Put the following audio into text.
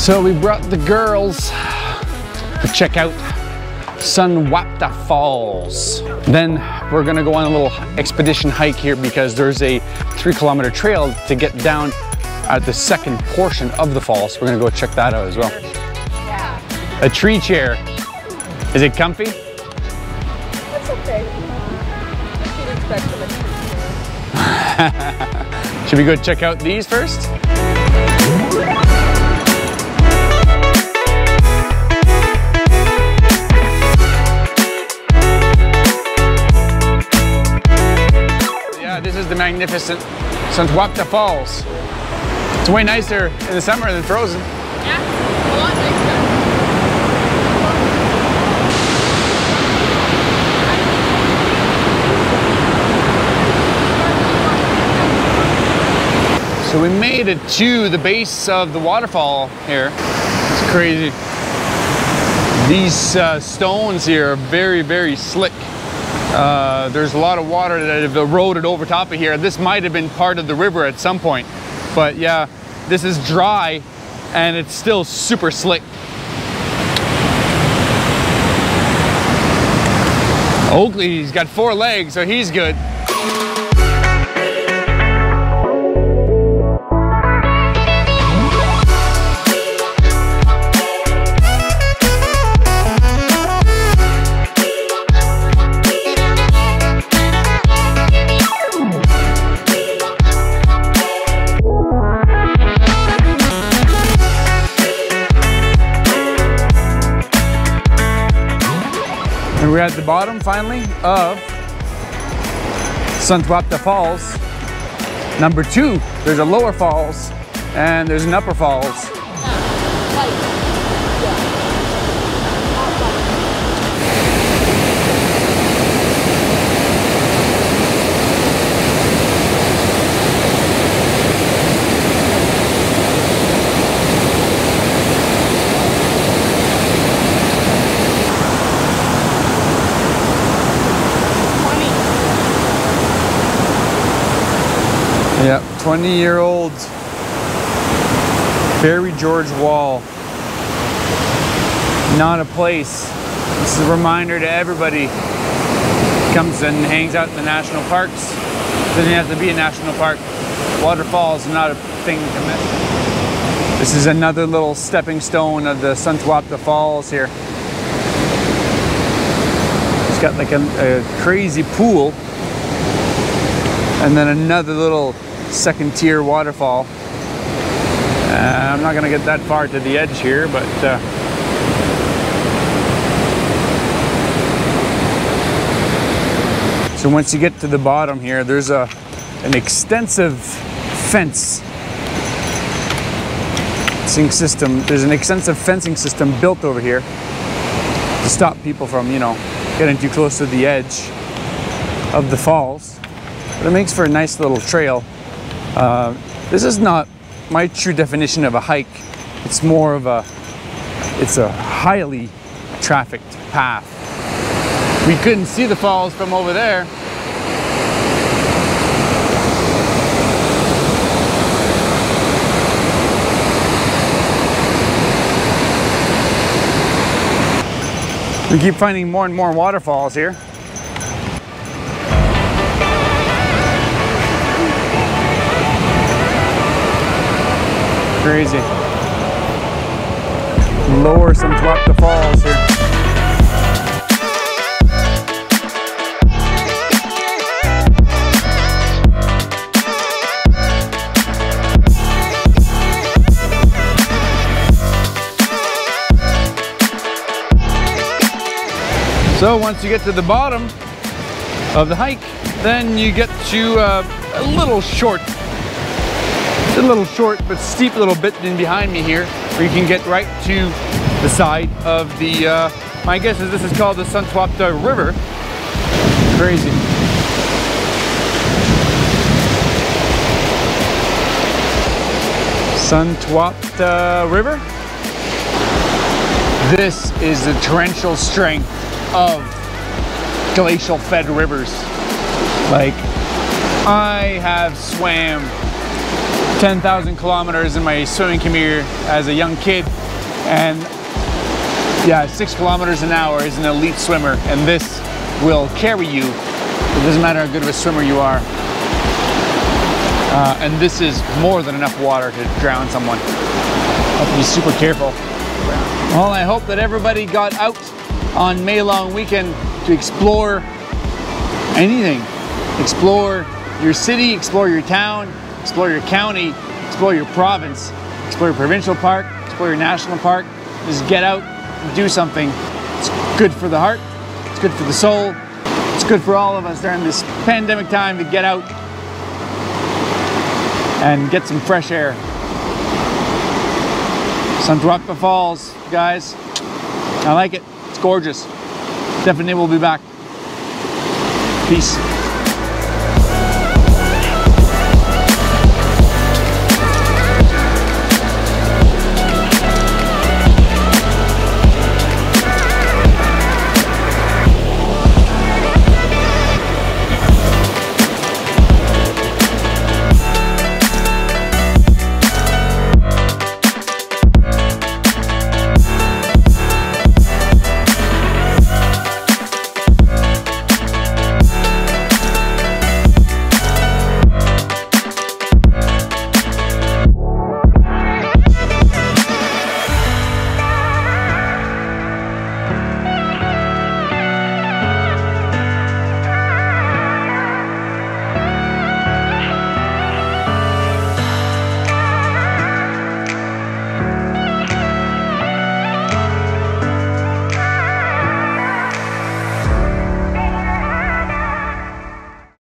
So we brought the girls to check out Sunwapta Falls. Then we're gonna go on a little expedition hike here because there's a three kilometer trail to get down at the second portion of the falls. We're gonna go check that out as well. A tree chair. Is it comfy? That's okay. What you'd expect from a tree Should we go check out these first? Magnificent Sunwapta Falls. It's way nicer in the summer than frozen. Yeah, a lot nicer. So we made it to the base of the waterfall here. It's crazy. These uh, stones here are very, very slick. Uh, there's a lot of water that have eroded over top of here. This might have been part of the river at some point. But yeah, this is dry and it's still super slick. Oakley's got four legs, so he's good. We're at the bottom finally of Sunwapta Falls. Number two, there's a lower falls and there's an upper falls. Yeah, 20 year old Barry George Wall. Not a place. This is a reminder to everybody. Comes and hangs out in the national parks. Doesn't have to be a national park. Waterfalls are not a thing to miss. This is another little stepping stone of the Sunwapta Falls here. It's got like a, a crazy pool and then another little second tier waterfall. Uh, I'm not gonna get that far to the edge here, but uh, so once you get to the bottom here, there's a an extensive fence system. There's an extensive fencing system built over here to stop people from, you know, getting too close to the edge of the falls. But it makes for a nice little trail. Uh, this is not my true definition of a hike. It's more of a, it's a highly trafficked path. We couldn't see the falls from over there. We keep finding more and more waterfalls here. Crazy. Lower Sunwapta Falls here. So once you get to the bottom of the hike, then you get to uh, a little short, a little short but steep little bit in behind me here, where you can get right to the side of the, uh, my guess is this is called the Sunwapta River. Crazy. Sunwapta River. This is the torrential strength of glacial fed rivers. Like, I have swam 10,000 kilometers in my swimming career as a young kid. And yeah, six kilometers an hour is an elite swimmer. And this will carry you. It doesn't matter how good of a swimmer you are. Uh, and this is more than enough water to drown someone. Have to be super careful. Well, I hope that everybody got out on May long weekend to explore anything. Explore your city, explore your town, explore your county, explore your province, explore your provincial park, explore your national park. Just get out and do something. It's good for the heart, it's good for the soul, it's good for all of us during this pandemic time to get out and get some fresh air. Sunwapta Falls, guys. I like it. It's gorgeous. Definitely we'll be back. Peace.